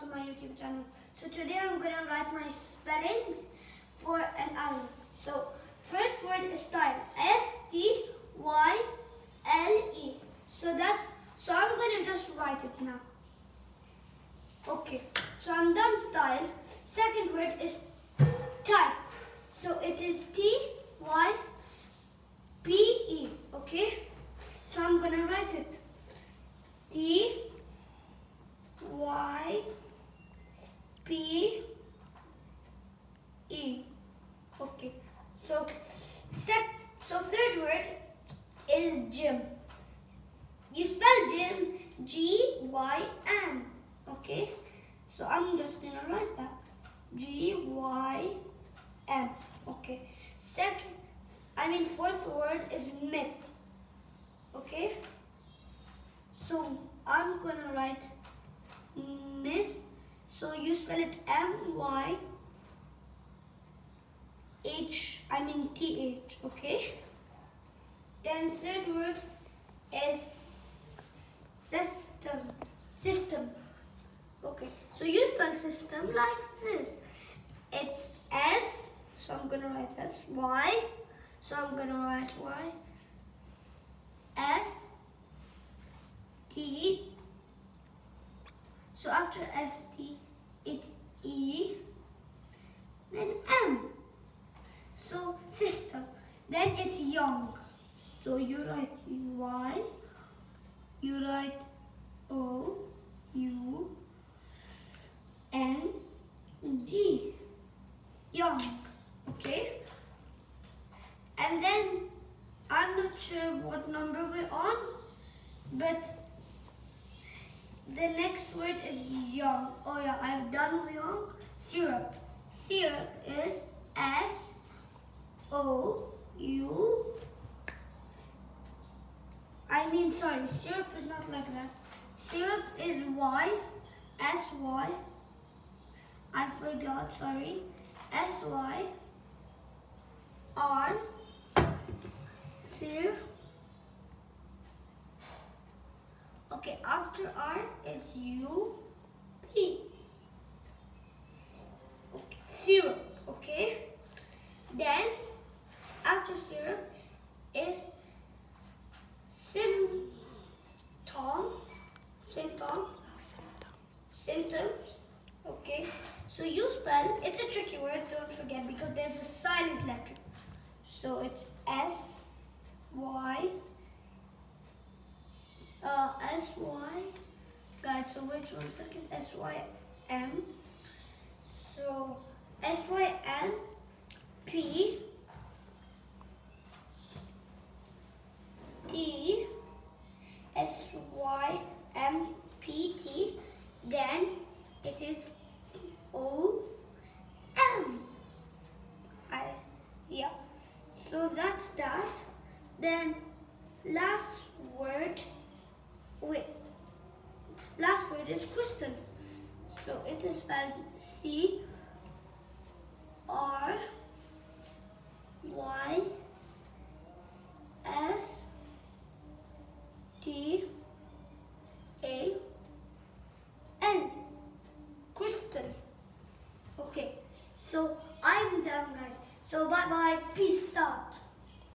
to my YouTube channel. So today I'm going to write my spellings for an animal. So first word is style. S-T-Y-L-E. So that's, so I'm going to just write it now. Okay, so I'm done style. Second word is type. So it is T-Y-P-E. Okay, so I'm going to write it. T Y P E. Okay. So set so third word is gym. You spell gym G Y M. Okay. So I'm just gonna write that. G Y M. Okay. Second I mean fourth word is myth. Okay. So I'm gonna write myth. So you spell it M Y H, I mean T H, okay? Then third word is system. System. Okay, so you spell system like this. It's S, so I'm gonna write S. Y, so I'm gonna write Y. S, T, so after ST, it's E, then M. So system. Then it's young. So you write Y, you write O, U, N, G. Young. Okay? And then I'm not sure what number we're on, but the next word is young. Oh yeah, I've done young. Syrup. Syrup is S O U. I mean, sorry, syrup is not like that. Syrup is Y S Y. I forgot, sorry. S Y R. Syrup. Okay, after R is U P. Okay, syrup. Okay. Then after syrup is symptom. Symptom. Symptoms. Okay. So you spell. It's a tricky word. Don't forget because there's a silent letter. So it's S Y uh, SY, guys, so wait one second, SYM, so SYM, P, T, SYM, then it is O, M. I, yeah, so that's that. Then last word Wait. Last word is crystal. So it is spelled C R Y S T A N. Crystal. Okay. So I'm done guys. So bye bye. Peace out.